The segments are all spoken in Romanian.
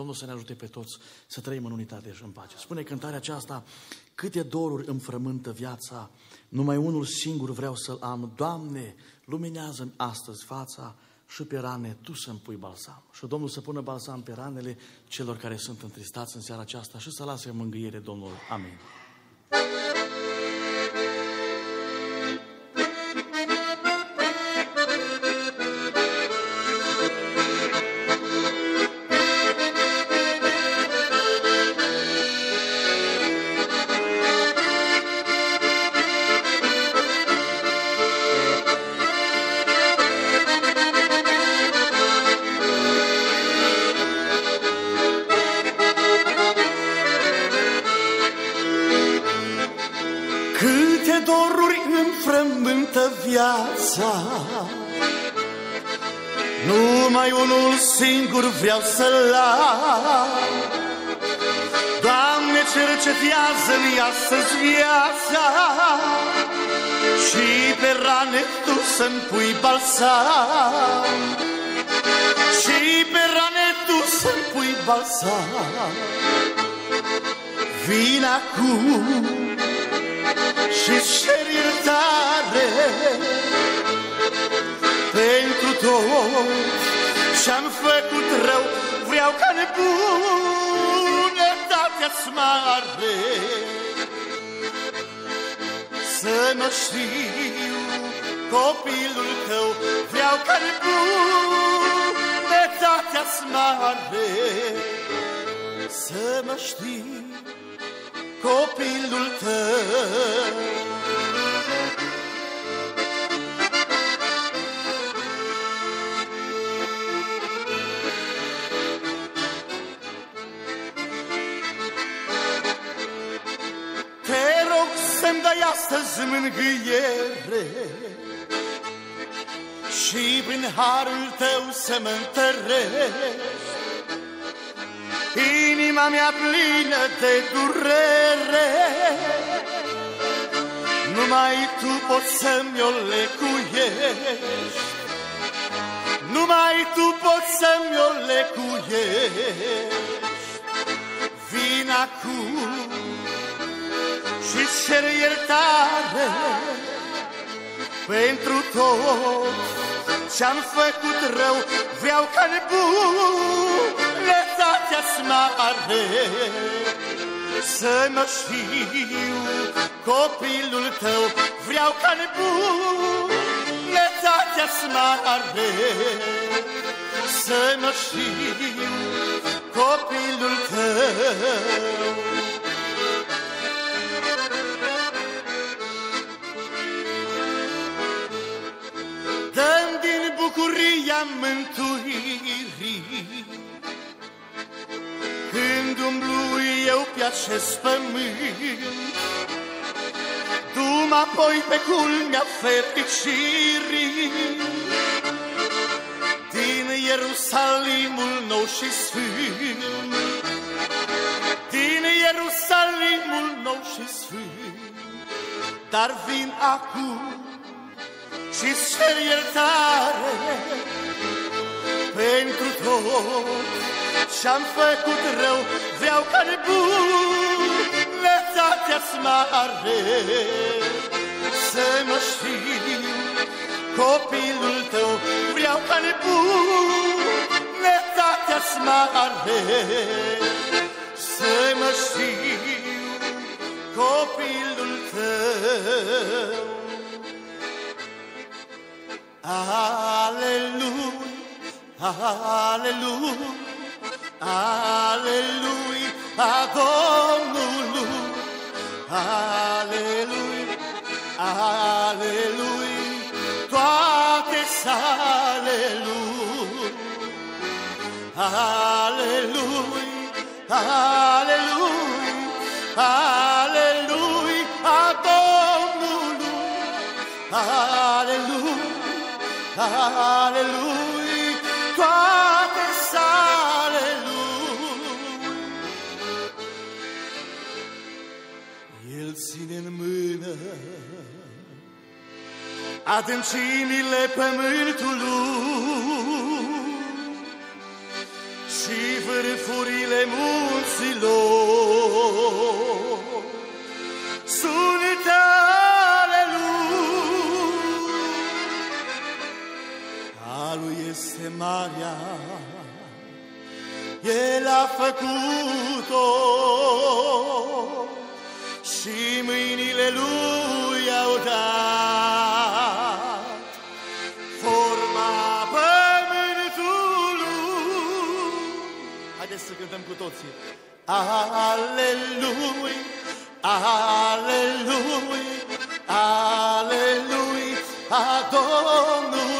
Domnul să ne ajute pe toți să trăim în unitate și în pace. Spune cântarea aceasta, câte doruri îmi frământă viața, numai unul singur vreau să-l am. Doamne, luminează-mi astăzi fața și pe rane Tu să-mi pui balsam. Și Domnul să pună balsam pe ranele celor care sunt întristați în seara aceasta și să lase mângâiere Domnul. Amin. Viața. Numai unul singur vreau să-l am Doamne, cercetează-mi astăzi viața. Și pe rane Tu să-mi pui balsam Și pe rane Tu să-mi pui balsam Vin acum și cer iertare. pentru tot ce-am făcut rău, vreau ca nebunătatea-ți mare să mă știu copilul tău, vreau ca nebunătatea-ți mare să mă știu copilul tău. Rog să-mi dai astăzi mângâiere. Și prin harul tău să mă întărești Inima mea plină de durere. Numai Tu poți să-mi o lecuiești. Numai Tu poți să-mi o lecuiești. Vin acum și cer iertare Pentru tot ce-am făcut rău Vreau ca nebun dragostea mare. Să mă știu copilul tău Vreau ca nebunătatea-ți mare. Să mă știu copilul tău bucuria mântuirii. Când umblu eu pe acest pământ, Du-mă apoi pe culmea fericirii, Din Ierusalimul nou și sfânt, Din Ierusalimul nou și sfânt, Dar vin acum și cer iertare pentru tot. Și-am făcut rău, vreau ca nebunătatea-ți mare Să mă știu copilul tău, vreau ca nebunătatea-ți mare Să mă știu copilul tău Aleluia, aleluia Aleluia, Domnului, Aleluia, Aleluia, toate aleluia, Aleluia, Aleluia, Aleluia, Aleluia, toate ține în mână adâncimile pământului și vânt vârfurile munților. Sunt este marea, el a făcut-o și mâinile lui au dat forma pământului. Haideți să cântăm cu toții. Alelui, alelui, alelui, a Domnului,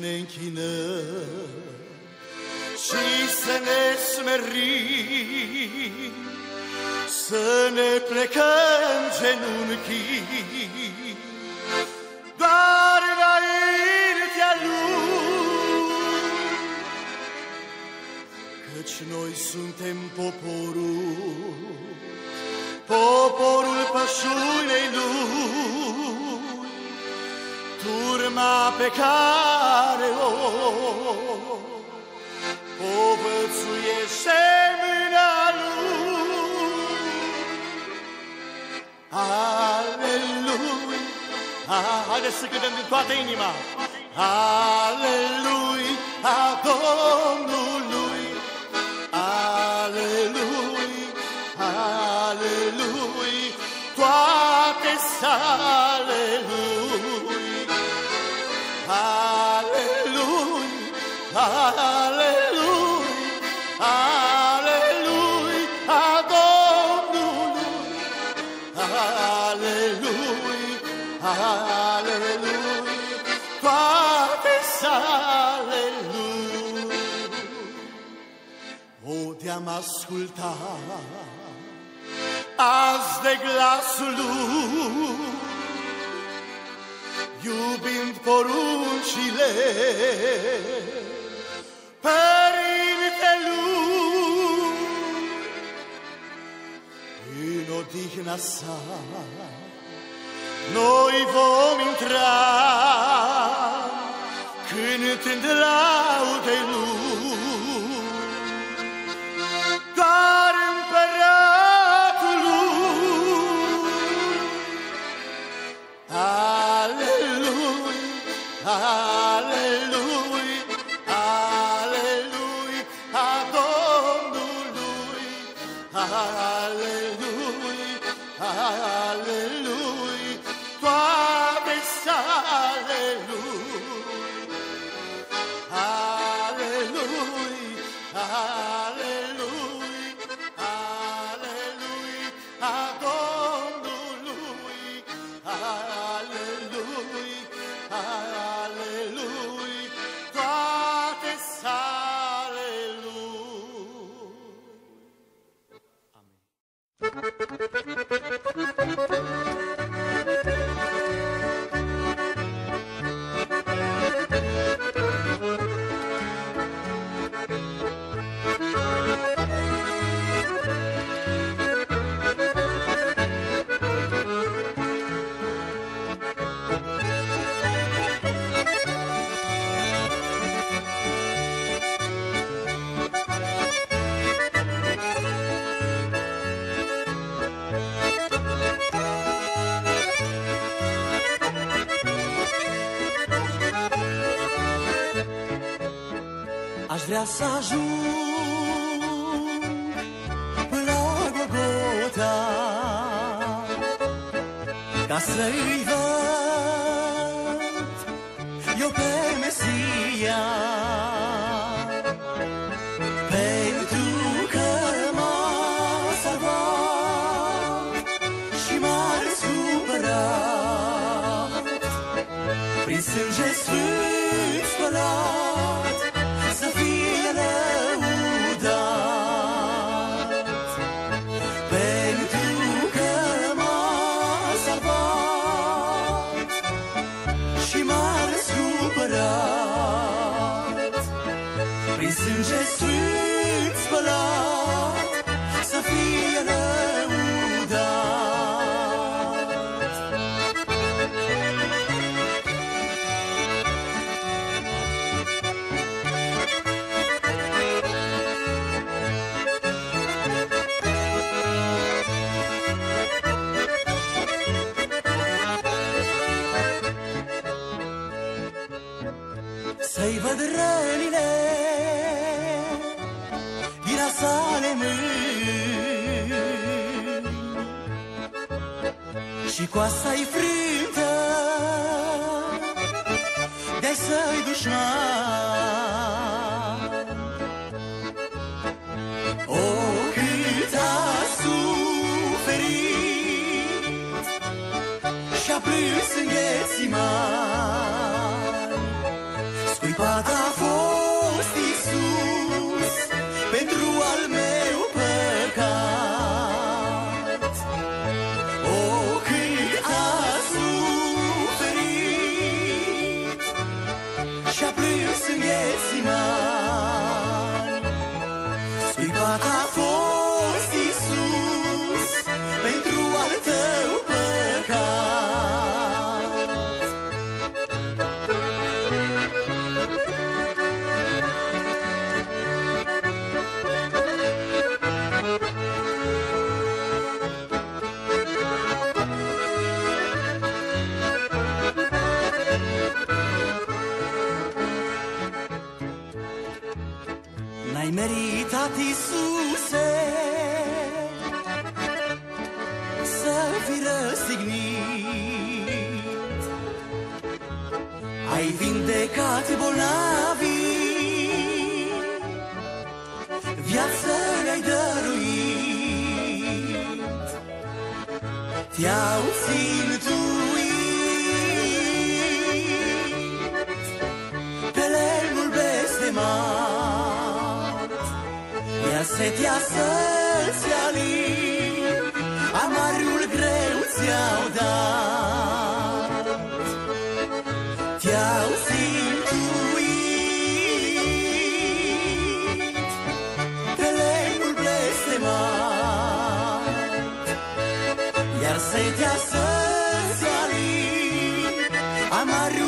Ne închinăm și să ne smerim să ne plecăm genunchii doar înaintea Lui. Căci noi suntem poporul, poporul pășunei turma pe care o povățuiește mâna Lui. Aleluia! Haideți să cântăm din toată inima! Aleluia! O, te-am ascultat azi de glasul lui, iubind poruncile, Părinte lui, în odihna sa, noi vom intra cântând laude lui. Vrea să ajung la Golgota ca să-i văd eu pe Mesia. Sfânt spălat Să fie lăudat Să-i văd rănile din Și coasa-i frântă de să-i dușman O, cât a suferit Și-a plâns Te-au țintuit pe lemnul blestemat, iar setea să-ți alin, amarul greu ți-au dat. Iar setea să-ți alin, amarul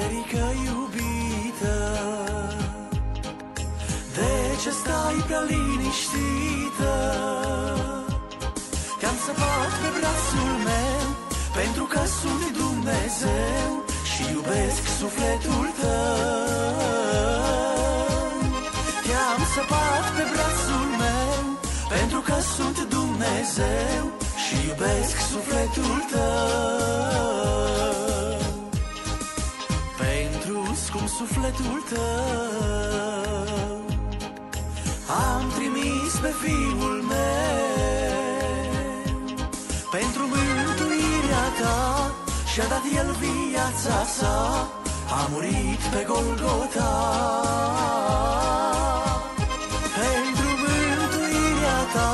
biserică iubită. De ce stai prea liniștită? Te-am săpat pe brațul meu Pentru că sunt Dumnezeu Și iubesc sufletul tău. Te-am săpat pe brațul meu Pentru că sunt Dumnezeu Și iubesc sufletul tău sufletul tău. Am trimis pe fiul meu Pentru mântuirea ta. Și-a dat el viața sa A murit pe Golgota. Pentru mântuirea ta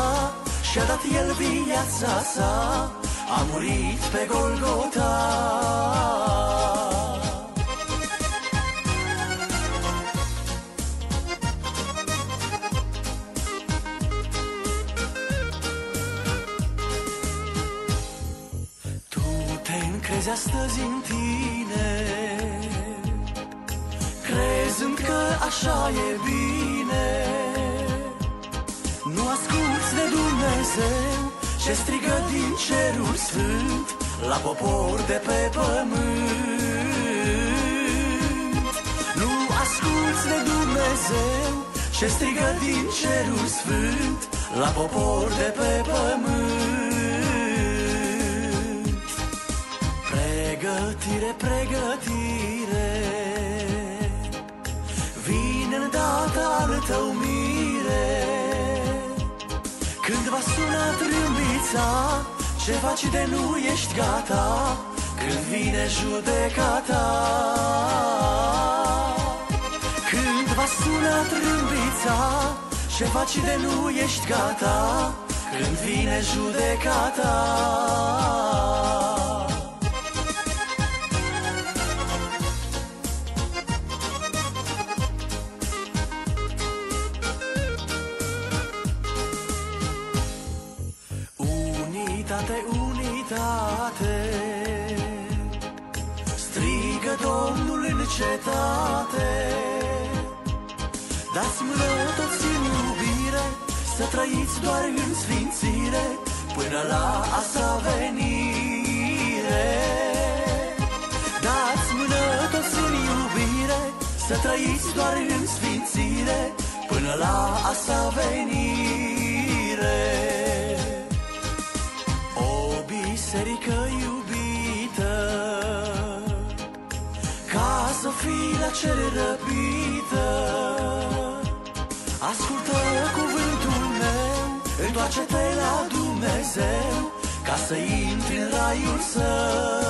Și-a dat el viața sa A murit pe Golgota te încrezi astăzi în tine. Crezând că așa e bine Nu asculți de Dumnezeu Ce strigă din cerul sfânt La popor de pe pământ. Nu asculți de Dumnezeu Ce strigă din cerul sfânt La popor de pe pământ Pregătire, pregătire. Vine în tată al tău mire. Când va suna trâmbița Ce faci de nu ești gata? Când vine judecata. Când va suna trâmbița Ce faci de nu ești gata? Când vine judecata unitate Strigă Domnul în cetate. Dați mână toți în iubire Să trăiți doar în sfințire Până la a sa venire. Dați mână toți în iubire Să trăiți doar în sfințire Până la a sa venire. O biserică iubită Ca să fii la cer răpită Ascultă cuvântul meu Întoarce-te la Dumnezeu Ca să intri în raiul său.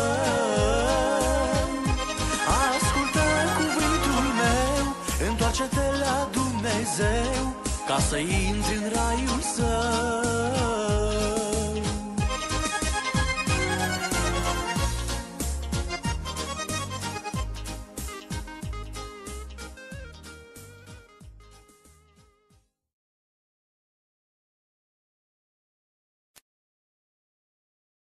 Ascultă cuvântul meu Întoarce-te la Dumnezeu Ca să intri în raiul său